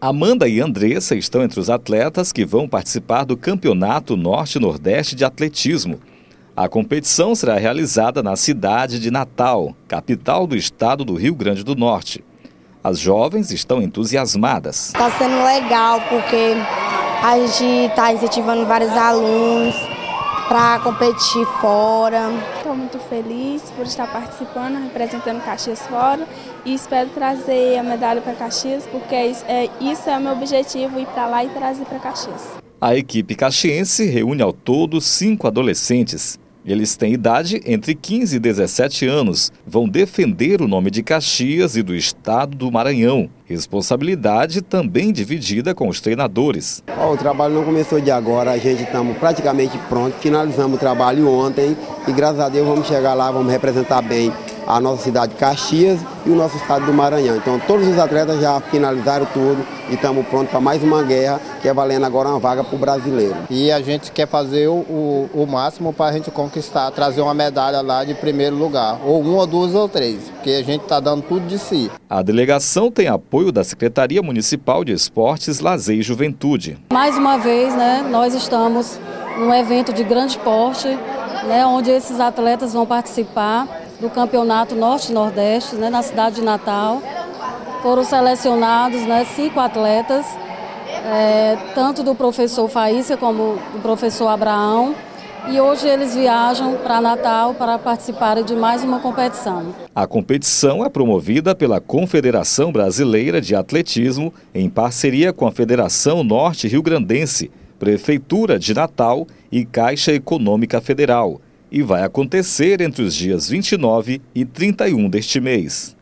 Amanda e Andressa estão entre os atletas que vão participar do Campeonato Norte-Nordeste de Atletismo. A competição será realizada na cidade de Natal, capital do estado do Rio Grande do Norte. As jovens estão entusiasmadas. Está sendo legal porque a gente está incentivando vários alunos para competir fora. Estou muito feliz por estar participando, representando Caxias fora e espero trazer a medalha para Caxias, porque isso é, isso é o meu objetivo, ir para lá e trazer para Caxias. A equipe caxiense reúne ao todo cinco adolescentes eles têm idade entre 15 e 17 anos. Vão defender o nome de Caxias e do estado do Maranhão. Responsabilidade também dividida com os treinadores. o trabalho não começou de agora, a gente estamos praticamente pronto. Finalizamos o trabalho ontem e graças a Deus vamos chegar lá, vamos representar bem a nossa cidade de Caxias e o nosso estado do Maranhão. Então todos os atletas já finalizaram tudo e estamos prontos para mais uma guerra que é valendo agora uma vaga para o brasileiro. E a gente quer fazer o, o, o máximo para a gente conquistar, trazer uma medalha lá de primeiro lugar, ou uma, ou duas ou três, porque a gente está dando tudo de si. A delegação tem apoio da Secretaria Municipal de Esportes, Lazer e Juventude. Mais uma vez, né, nós estamos num evento de grande porte, né, onde esses atletas vão participar do Campeonato Norte-Nordeste, né, na cidade de Natal. Foram selecionados né, cinco atletas, é, tanto do professor Faísca como do professor Abraão. E hoje eles viajam para Natal para participarem de mais uma competição. A competição é promovida pela Confederação Brasileira de Atletismo em parceria com a Federação Norte Rio Grandense, Prefeitura de Natal e Caixa Econômica Federal e vai acontecer entre os dias 29 e 31 deste mês.